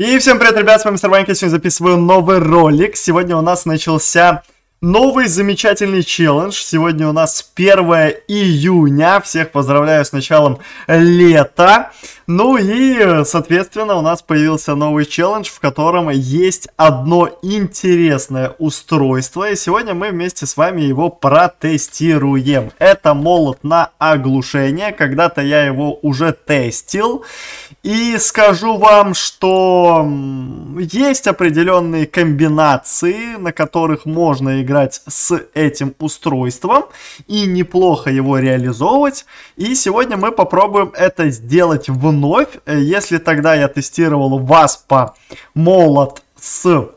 И всем привет, ребят, с вами Мистер Ванька, сегодня записываю новый ролик. Сегодня у нас начался новый замечательный челлендж. Сегодня у нас 1 июня. Всех поздравляю с началом лета. Ну и, соответственно, у нас появился новый челлендж, в котором есть одно интересное устройство. И сегодня мы вместе с вами его протестируем. Это молот на оглушение. Когда-то я его уже тестил. И скажу вам, что есть определенные комбинации, на которых можно играть с этим устройством. И неплохо его реализовывать. И сегодня мы попробуем это сделать вновь. Если тогда я тестировал Васпа молот с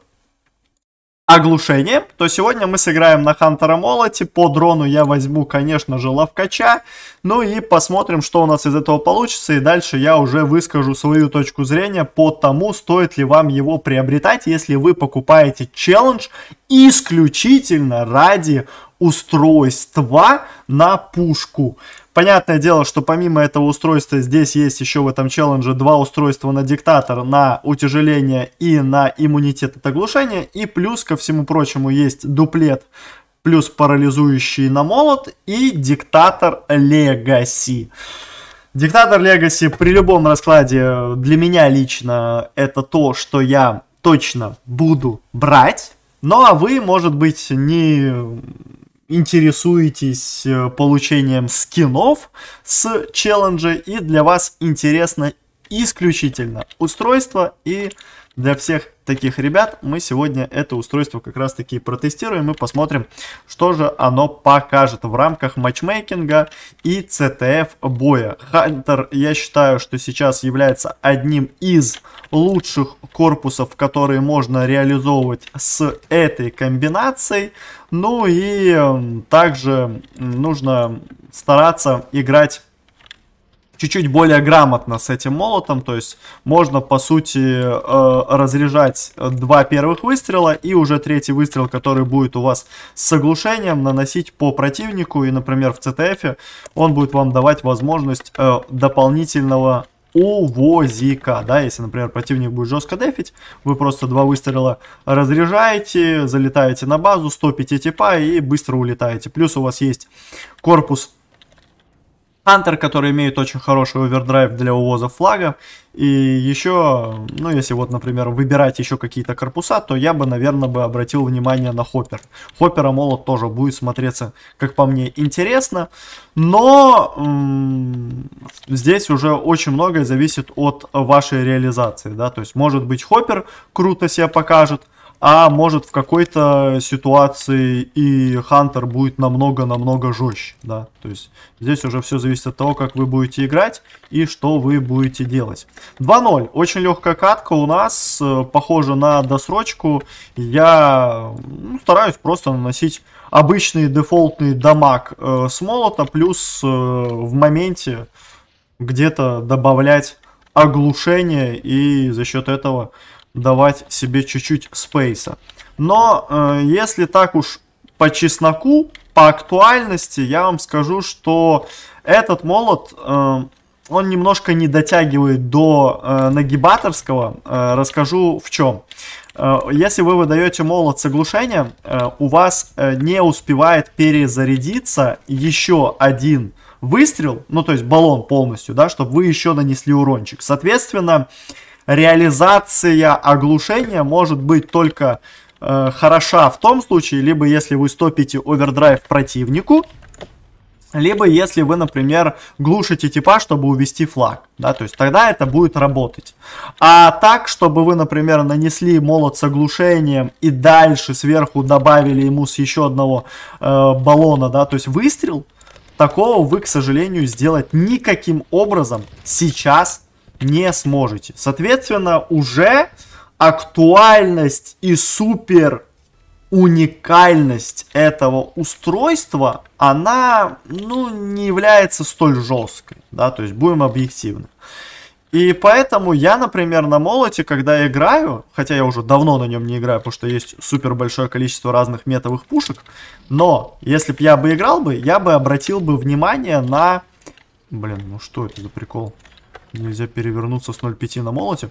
оглушением, то сегодня мы сыграем на Хантера Молоте. По дрону я возьму, конечно же, ловкача. Ну и посмотрим, что у нас из этого получится. И дальше я уже выскажу свою точку зрения по тому, стоит ли вам его приобретать, если вы покупаете челлендж исключительно ради устройства на пушку. Понятное дело, что помимо этого устройства здесь есть еще в этом челлендже два устройства на диктатор, на утяжеление и на иммунитет от оглушения. И плюс ко всему прочему есть дуплет плюс парализующий на молот и диктатор Легаси. Диктатор Легаси при любом раскладе для меня лично это то, что я точно буду брать. Ну а вы, может быть, не интересуетесь э, получением скинов с челленджа, и для вас интересно исключительно устройство и для всех таких ребят мы сегодня это устройство как раз таки протестируем и посмотрим, что же оно покажет в рамках матчмейкинга и CTF боя. Хантер, я считаю, что сейчас является одним из лучших корпусов, которые можно реализовывать с этой комбинацией. Ну и также нужно стараться играть чуть-чуть более грамотно с этим молотом, то есть можно по сути э, разряжать два первых выстрела и уже третий выстрел, который будет у вас с оглушением, наносить по противнику. И, например, в CTF он будет вам давать возможность э, дополнительного увозика, да, если, например, противник будет жестко дефить, вы просто два выстрела разряжаете, залетаете на базу, 105 типа и быстро улетаете. Плюс у вас есть корпус Хантер, который имеет очень хороший овердрайв для увоза флага. И еще, ну, если вот, например, выбирать еще какие-то корпуса, то я бы, наверное, бы обратил внимание на Хоппер. Хоппера молот тоже будет смотреться, как по мне, интересно. Но здесь уже очень многое зависит от вашей реализации, да. То есть, может быть, Хоппер круто себя покажет, а может в какой-то ситуации и Хантер будет намного-намного жестче, да, то есть здесь уже все зависит от того, как вы будете играть и что вы будете делать. 2-0, очень легкая катка у нас, э, похоже на досрочку, я ну, стараюсь просто наносить обычный дефолтный дамаг э, с молота, плюс э, в моменте где-то добавлять оглушение и за счет этого давать себе чуть-чуть спейса. Но э, если так уж по чесноку, по актуальности, я вам скажу, что этот молот, э, он немножко не дотягивает до э, нагибаторского. Э, расскажу в чем. Э, если вы выдаете молот с оглушением, э, у вас э, не успевает перезарядиться еще один выстрел, ну то есть баллон полностью, да, чтобы вы еще нанесли урончик. Соответственно, реализация оглушения может быть только э, хороша в том случае, либо если вы стопите овердрайв противнику, либо если вы, например, глушите типа, чтобы увести флаг, да, то есть тогда это будет работать. А так, чтобы вы, например, нанесли молот с оглушением и дальше сверху добавили ему с еще одного э, баллона, да, то есть выстрел, такого вы, к сожалению, сделать никаким образом сейчас не сможете. Соответственно, уже актуальность и супер уникальность этого устройства, она, ну, не является столь жесткой, да, то есть будем объективны. И поэтому я, например, на молоте, когда играю, хотя я уже давно на нем не играю, потому что есть супер большое количество разных метовых пушек, но если бы я бы играл бы, я бы обратил бы внимание на... Блин, ну что это за прикол? Нельзя перевернуться с 0.5 на молоте.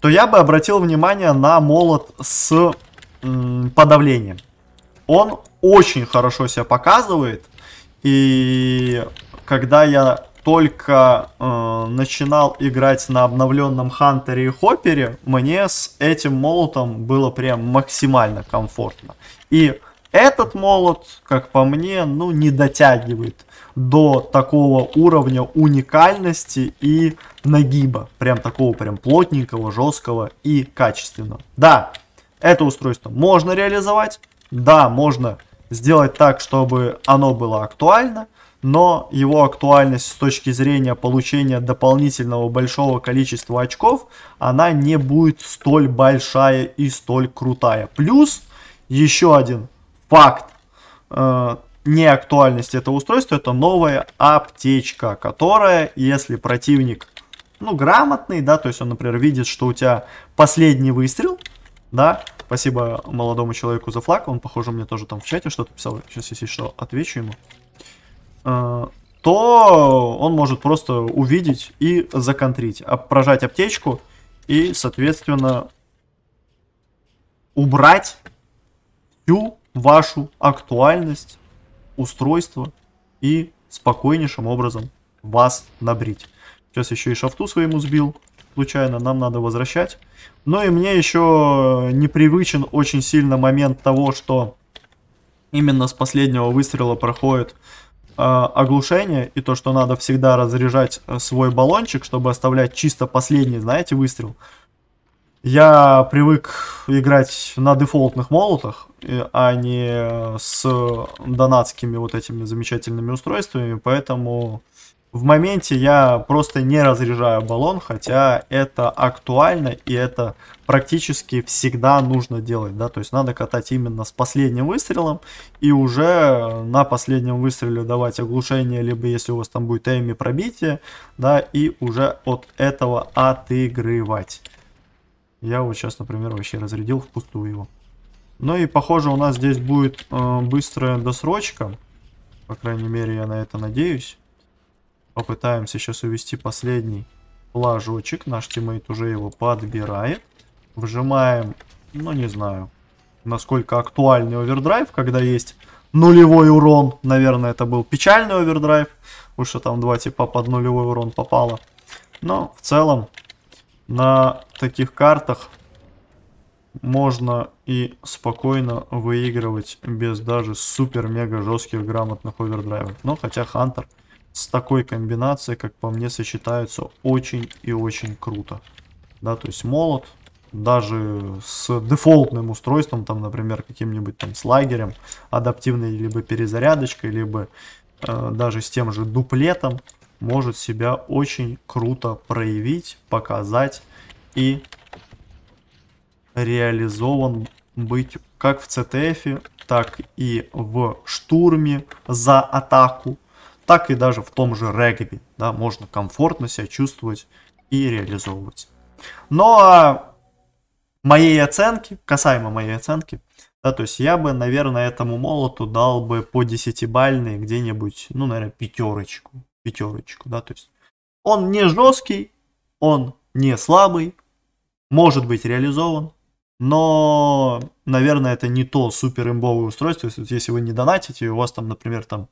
то я бы обратил внимание на молот с подавлением. Он очень хорошо себя показывает. И когда я только э, начинал играть на обновленном Хантере и Хоппере, мне с этим молотом было прям максимально комфортно. И этот молот, как по мне, ну не дотягивает до такого уровня уникальности и нагиба. Прям такого прям плотненького, жесткого и качественного. Да, это устройство можно реализовать. Да, можно сделать так, чтобы оно было актуально но его актуальность с точки зрения получения дополнительного большого количества очков, она не будет столь большая и столь крутая. Плюс еще один факт неактуальности этого устройства, это новая аптечка, которая, если противник, ну, грамотный, да, то есть он, например, видит, что у тебя последний выстрел, да, спасибо молодому человеку за флаг, он, похоже, мне тоже там в чате что-то писал, сейчас, если что, отвечу ему. Э, то он может просто увидеть и законтрить, прожать аптечку и, соответственно, убрать всю вашу актуальность устройства и спокойнейшим образом вас набрить. Сейчас еще и шафту своему сбил случайно, нам надо возвращать. Но и мне еще непривычен очень сильно момент того, что именно с последнего выстрела проходит Э, оглушение и то, что надо всегда разряжать э, свой баллончик, чтобы оставлять чисто последний, знаете, выстрел. Я привык играть на дефолтных молотах, а не с донатскими вот этими замечательными устройствами, поэтому в моменте я просто не разряжаю баллон, хотя это актуально и это практически всегда нужно делать, да, то есть надо катать именно с последним выстрелом и уже на последнем выстреле давать оглушение, либо если у вас там будет эми пробитие, да, и уже от этого отыгрывать. Я вот сейчас, например, вообще разрядил впустую его. Ну и похоже у нас здесь будет э, быстрая досрочка, по крайней мере я на это надеюсь. Попытаемся сейчас увести последний флажочек. Наш teammate уже его подбирает. Вжимаем, ну не знаю, насколько актуальный overdrive, когда есть нулевой урон. Наверное, это был печальный overdrive. Уж что там два типа под нулевой урон попало. Но в целом на таких картах можно и спокойно выигрывать без даже супер-мега жестких грамотных overdrive ов. Но хотя Hunter с такой комбинацией, как по мне, сочетаются очень и очень круто. Да, то есть молот, даже с дефолтным устройством, там, например, каким-нибудь там с лагерем, адаптивной либо перезарядочкой, либо э, даже с тем же дуплетом, может себя очень круто проявить, показать и реализован быть как в CTF, так и в штурме за атаку так и даже в том же регби, да, можно комфортно себя чувствовать и реализовывать. Но моей оценки, касаемо моей оценки, да, то есть я бы, наверное, этому молоту дал бы по десятибальной где-нибудь, ну, наверное, пятерочку, пятерочку, да, то есть он не жесткий, он не слабый, может быть реализован, но, наверное, это не то супер имбовое устройство, если вы не донатите, и у вас там, например, там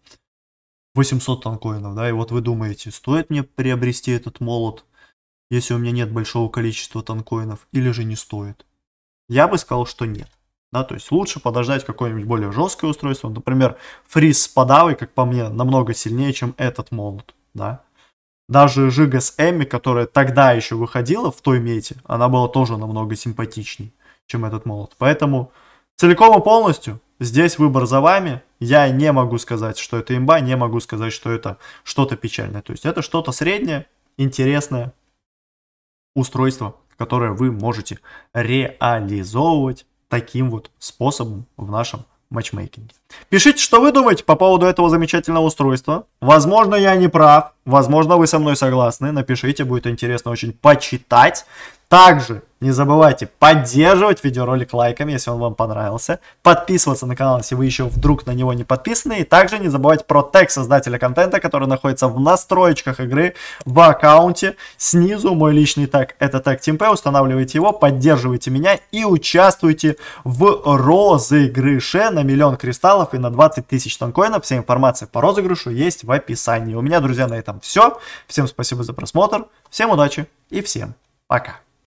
800 танкоинов, да, и вот вы думаете, стоит мне приобрести этот молот, если у меня нет большого количества танкоинов, или же не стоит? Я бы сказал, что нет. Да, то есть лучше подождать какое-нибудь более жесткое устройство. Например, фриз с подавой, как по мне, намного сильнее, чем этот молот. Да. Даже Жига с Эми, которая тогда еще выходила в той мете, она была тоже намного симпатичней, чем этот молот. Поэтому целиком и полностью Здесь выбор за вами. Я не могу сказать, что это имба, не могу сказать, что это что-то печальное. То есть это что-то среднее, интересное устройство, которое вы можете реализовывать таким вот способом в нашем матчмейкинге. Пишите, что вы думаете по поводу этого замечательного устройства. Возможно, я не прав, возможно, вы со мной согласны. Напишите, будет интересно очень почитать. Также не забывайте поддерживать видеоролик лайками, если он вам понравился. Подписываться на канал, если вы еще вдруг на него не подписаны. И также не забывайте про тег создателя контента, который находится в настроечках игры, в аккаунте. Снизу мой личный тег, это тег TeamP. Устанавливайте его, поддерживайте меня и участвуйте в розыгрыше на миллион кристаллов и на 20 тысяч танкоинов. Вся информация по розыгрышу есть в описании. У меня, друзья, на этом все. Всем спасибо за просмотр, всем удачи и всем пока.